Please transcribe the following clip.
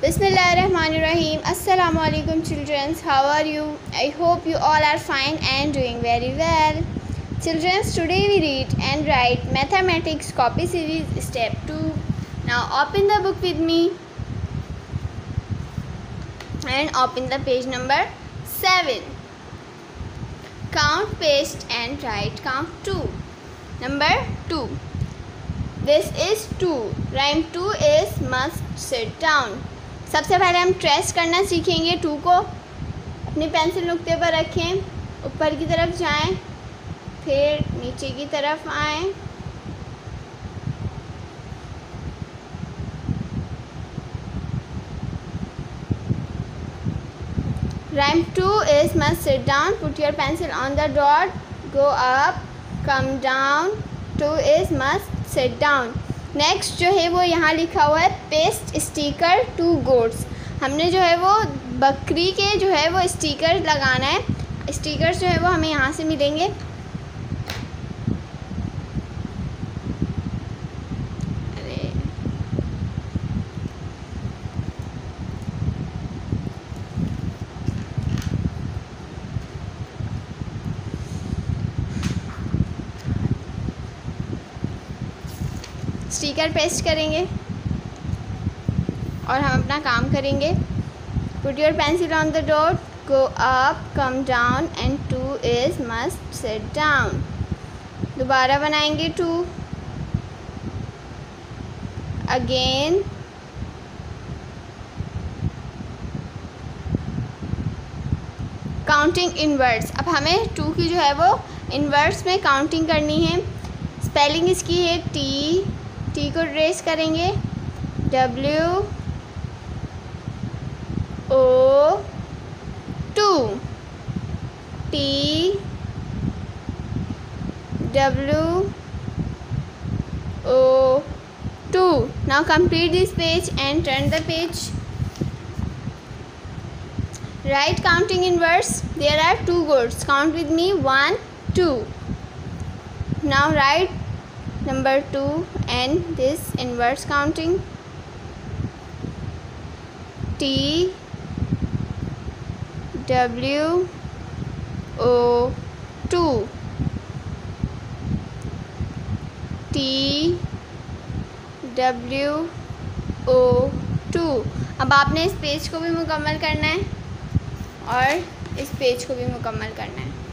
Bismillahirrahmanirrahim. Assalamu alaikum children. How are you? I hope you all are fine and doing very well. Children, today we read and write Mathematics Copy Series Step 2. Now open the book with me and open the page number 7. Count, paste and write count 2. Number 2. This is 2. Rhyme 2 is must sit down. सबसे पहले हम trace करना सीखेंगे to को। अपनी pencil नुकते पर रखें, ऊपर की तरफ़ जाएँ, फिर नीचे की तरफ़ आएँ। Rhyme two is must sit down put your pencil on the dot go up come down two is must sit down next जो है वो यहाँ लिखा हुआ है पेस्ट स्टिकर टू गोड्स हमने जो है वो बकरी के जो है वो स्टिकर लगाना है। स्टिकर्स जो है वो हमें यहाँ से मिलेंगे। स्टिकर पेस्ट करेंगे और हम अपना काम करेंगे। Put your pencil on the dot go up come down and two is must set down दोबारा बनाएँगे टू अगेन काउंटिंग इनवर्ड्स अब हमें टू की जो है वो इनवर्ड्स में काउंटिंग करनी है। स्पेलिंग इसकी है टी टी को ट्रेस करेंगे W O two T W O two now complete this page and turn the page write counting in verse there are two words count with me one two now write number 2 and this inverse counting. T, W, O 2 T, W, O 2 अब आपने इस page को भी मुकम्मल करना है और इस पेज को भी मुकम्मल करना है।